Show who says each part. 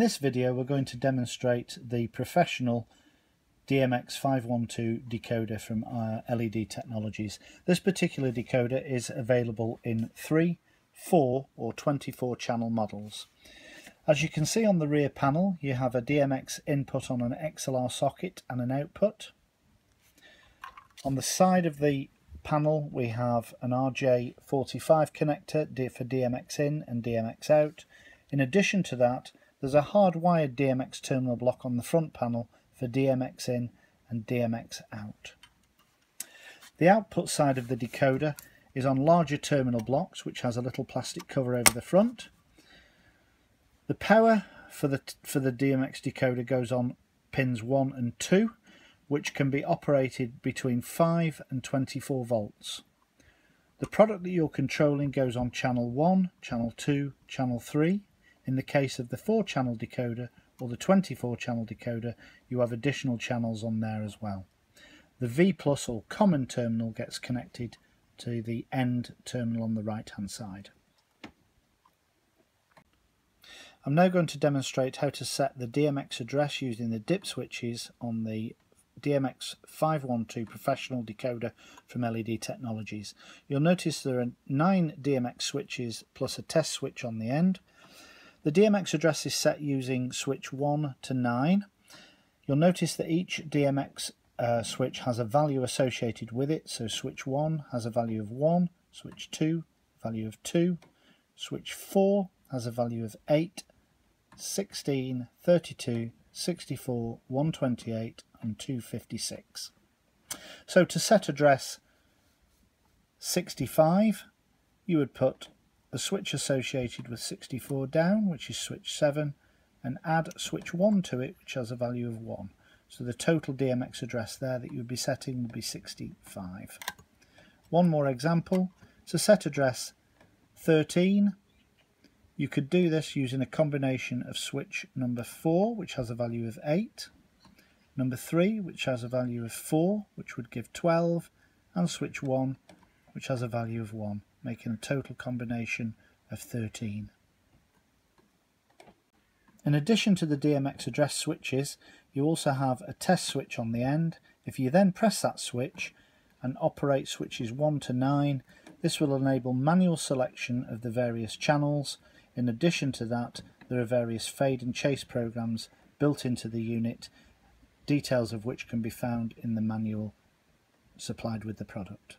Speaker 1: this video we're going to demonstrate the professional DMX512 decoder from uh, LED Technologies. This particular decoder is available in 3, 4 or 24 channel models. As you can see on the rear panel you have a DMX input on an XLR socket and an output. On the side of the panel we have an RJ45 connector for DMX in and DMX out. In addition to that there's a hardwired DMX terminal block on the front panel for DMX in and DMX out. The output side of the decoder is on larger terminal blocks which has a little plastic cover over the front. The power for the for the DMX decoder goes on pins 1 and 2 which can be operated between 5 and 24 volts. The product that you're controlling goes on channel 1, channel 2, channel 3. In the case of the 4 channel decoder or the 24 channel decoder you have additional channels on there as well. The V plus or common terminal gets connected to the end terminal on the right hand side. I'm now going to demonstrate how to set the DMX address using the dip switches on the DMX 512 professional decoder from LED Technologies. You'll notice there are nine DMX switches plus a test switch on the end. The DMX address is set using switch 1 to 9. You'll notice that each DMX uh, switch has a value associated with it. So switch 1 has a value of 1, switch 2 value of 2, switch 4 has a value of 8, 16, 32, 64, 128 and 256. So to set address 65 you would put the switch associated with 64 down which is switch 7 and add switch 1 to it which has a value of 1. So the total DMX address there that you would be setting would be 65. One more example. To set address 13 you could do this using a combination of switch number 4, which has a value of 8, number 3, which has a value of 4, which would give 12, and switch 1, which has a value of 1, making a total combination of 13. In addition to the DMX address switches, you also have a test switch on the end. If you then press that switch and operate switches 1 to 9, this will enable manual selection of the various channels in addition to that, there are various fade and chase programs built into the unit, details of which can be found in the manual supplied with the product.